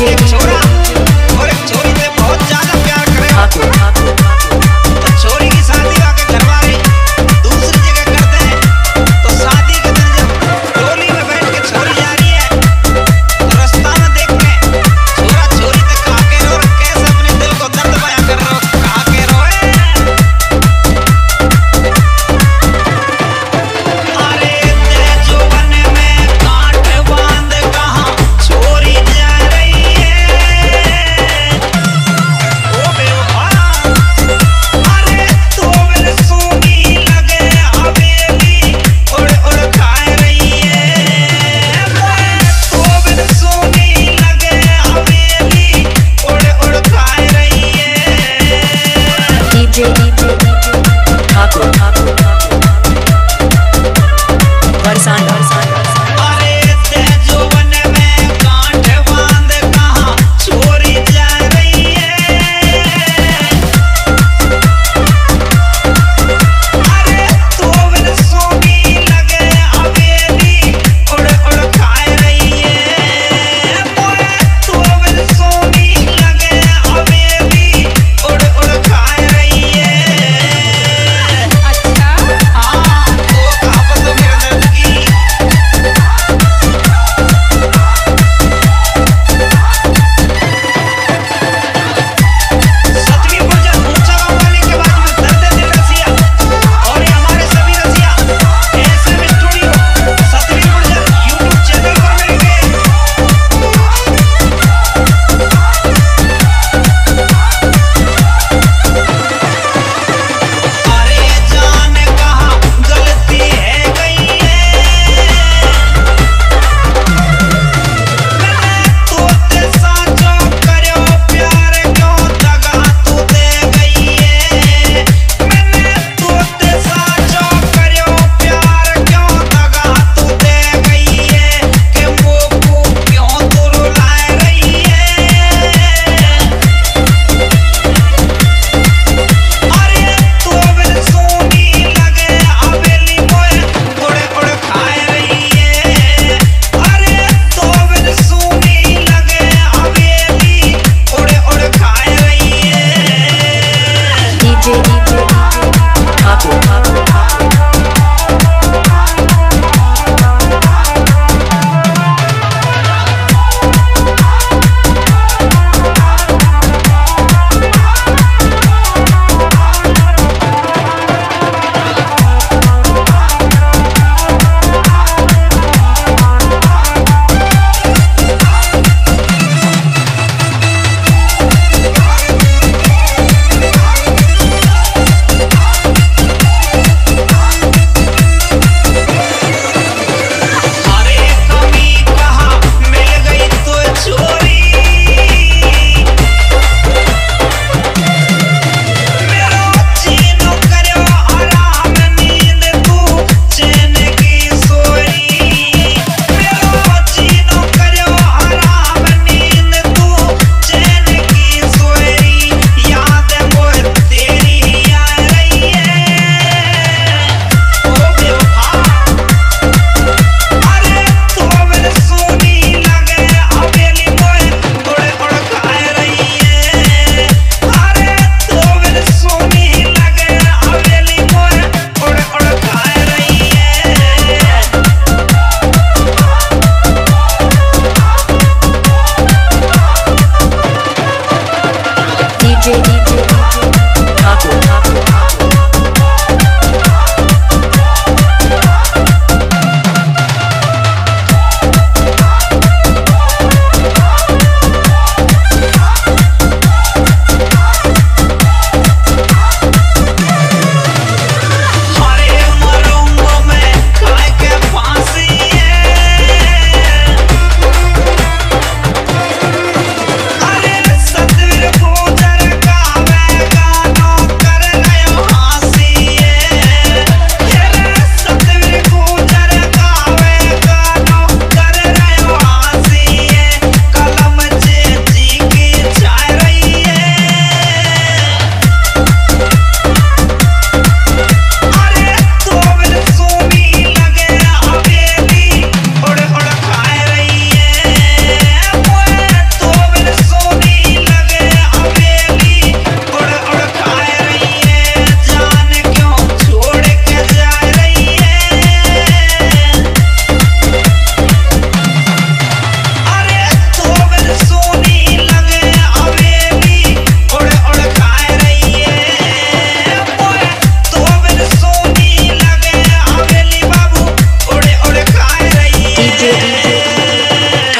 ये छोरा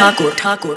ठाकुर ठाकुर ठाकुर